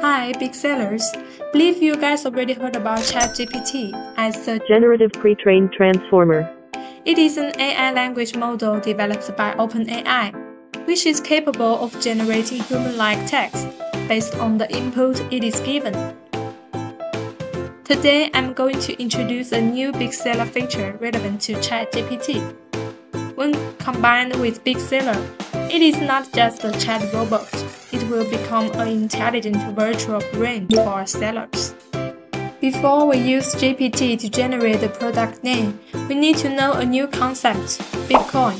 Hi, big sellers. Believe you guys already heard about ChatGPT as a Generative Pre-trained Transformer. It is an AI language model developed by OpenAI, which is capable of generating human-like text based on the input it is given. Today, I'm going to introduce a new BigSeller feature relevant to ChatGPT. When combined with BigSeller, it is not just a chat robot, it will become an intelligent virtual brain for sellers. Before we use GPT to generate the product name, we need to know a new concept, BigCoin.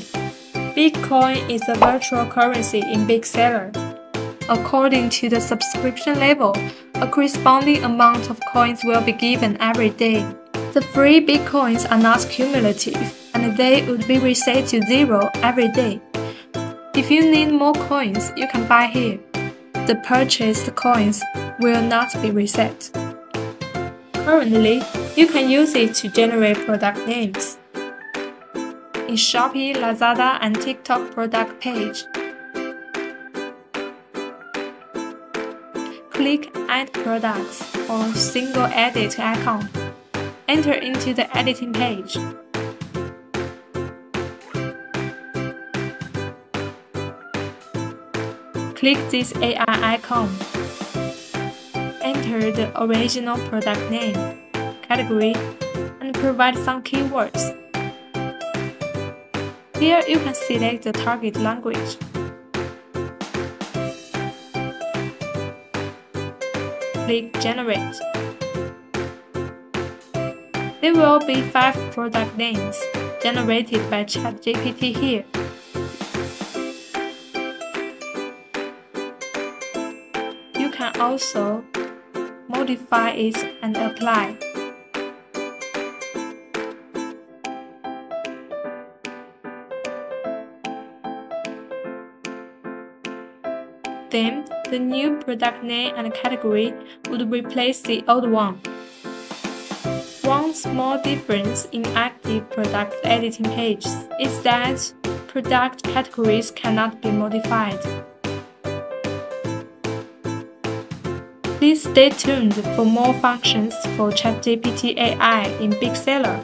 BigCoin is a virtual currency in BigSeller. According to the subscription level, a corresponding amount of coins will be given every day. The free BigCoins are not cumulative, and they would be reset to zero every day. If you need more coins, you can buy here. The purchased coins will not be reset. Currently, you can use it to generate product names. In Shopee, Lazada, and TikTok product page, click Add Products or Single Edit icon. Enter into the editing page. Click this AI icon. Enter the original product name, category, and provide some keywords. Here you can select the target language. Click Generate. There will be five product names generated by ChatGPT here. Can also modify it and apply. Then, the new product name and category would replace the old one. One small difference in active product editing pages is that product categories cannot be modified. Please stay tuned for more functions for ChatGPT AI in BigSeller.